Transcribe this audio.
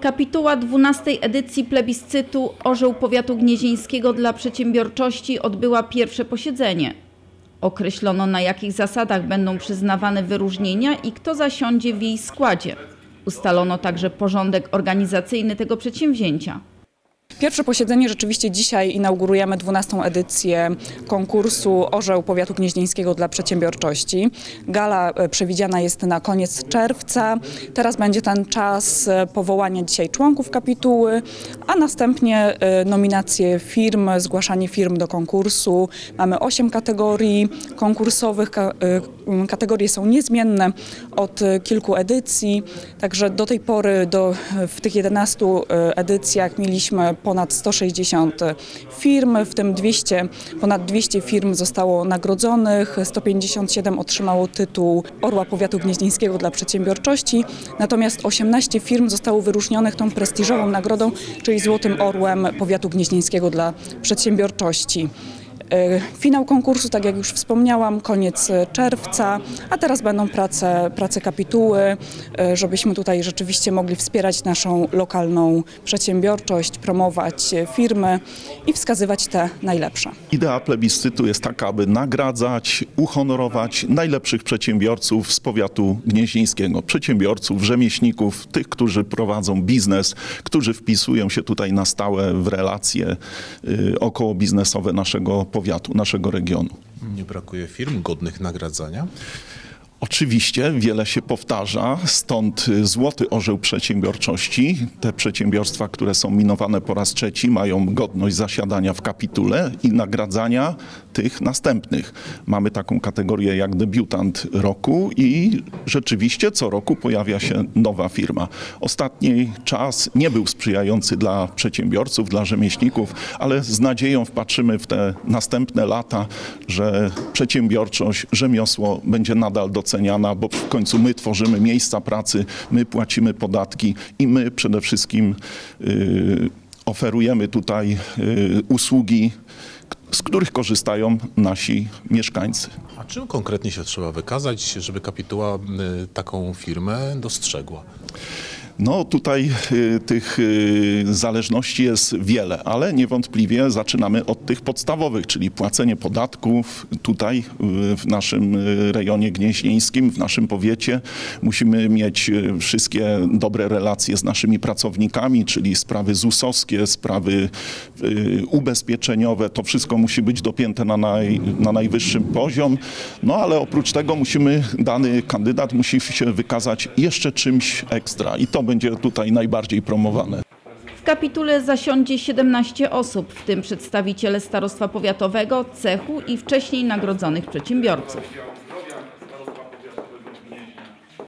Kapituła 12 edycji plebiscytu Orzeł Powiatu Gnieźnieńskiego dla Przedsiębiorczości odbyła pierwsze posiedzenie. Określono na jakich zasadach będą przyznawane wyróżnienia i kto zasiądzie w jej składzie. Ustalono także porządek organizacyjny tego przedsięwzięcia. Pierwsze posiedzenie rzeczywiście dzisiaj inaugurujemy 12. edycję konkursu Orzeł Powiatu Gnieźnieńskiego dla Przedsiębiorczości. Gala e, przewidziana jest na koniec czerwca. Teraz będzie ten czas e, powołania dzisiaj członków kapituły, a następnie e, nominacje firm, zgłaszanie firm do konkursu. Mamy 8 kategorii konkursowych. Ka- Kategorie są niezmienne od kilku edycji, także do tej pory do, w tych 11 e, edycjach mieliśmy ponad 160 firm, w tym 200, ponad 200 firm zostało nagrodzonych, 157 otrzymało tytuł Orła Powiatu Gnieźnieńskiego dla Przedsiębiorczości, natomiast 18 firm zostało wyróżnionych tą prestiżową nagrodą, czyli Złotym Orłem Powiatu Gnieźnieńskiego dla Przedsiębiorczości. E, Finał konkursu, tak jak już wspomniałam, koniec e, czerwca, a teraz będą prace, prace kapituły, e, żebyśmy tutaj rzeczywiście mogli wspierać naszą lokalną przedsiębiorczość, promować firmy i wskazywać te najlepsze. Idea plebiscytu jest taka, aby nagradzać, uhonorować najlepszych przedsiębiorców z powiatu gnieźnieńskiego. Przedsiębiorców, rzemieślników, tych, którzy prowadzą biznes, którzy wpisują się tutaj na stałe w relacje y, około biznesowe naszego powiatu, naszego regionu. Nie brakuje firm godnych nagradzania. Oczywiście wiele się powtarza, stąd Złoty Orzeł Przedsiębiorczości. Te przedsiębiorstwa, które są minowane po raz trzeci, mają godność zasiadania w kapitule i nagradzania tych następnych. Mamy taką kategorię jak debiutant roku i rzeczywiście co roku pojawia się nowa firma. Ostatni czas nie był sprzyjający dla przedsiębiorców, dla rzemieślników, ale z nadzieją wpatrzymy w te następne lata, że przedsiębiorczość, rzemiosło będzie nadal doceniana, bo w końcu my tworzymy miejsca pracy, my płacimy podatki i my przede wszystkim y, oferujemy tutaj y, usługi, z których korzystają nasi mieszkańcy. A czym konkretnie się trzeba wykazać, żeby kapituła y, taką firmę dostrzegła? No tutaj y, tych y, zależności jest wiele, ale niewątpliwie zaczynamy od tych podstawowych, czyli płacenie podatków tutaj y, w naszym rejonie gnieźnieńskim, w naszym powiecie. Musimy mieć wszystkie dobre relacje z naszymi pracownikami, czyli sprawy ZUS-owskie, sprawy ubezpieczeniowe. To wszystko musi być dopięte na, naj, na najwyższym poziom. No ale oprócz tego musimy, dany kandydat musi się wykazać jeszcze czymś ekstra i to będzie tutaj najbardziej promowane. W kapitule zasiądzie 17 osób, w tym przedstawiciele Starostwa Powiatowego, cechu i wcześniej nagrodzonych przedsiębiorców.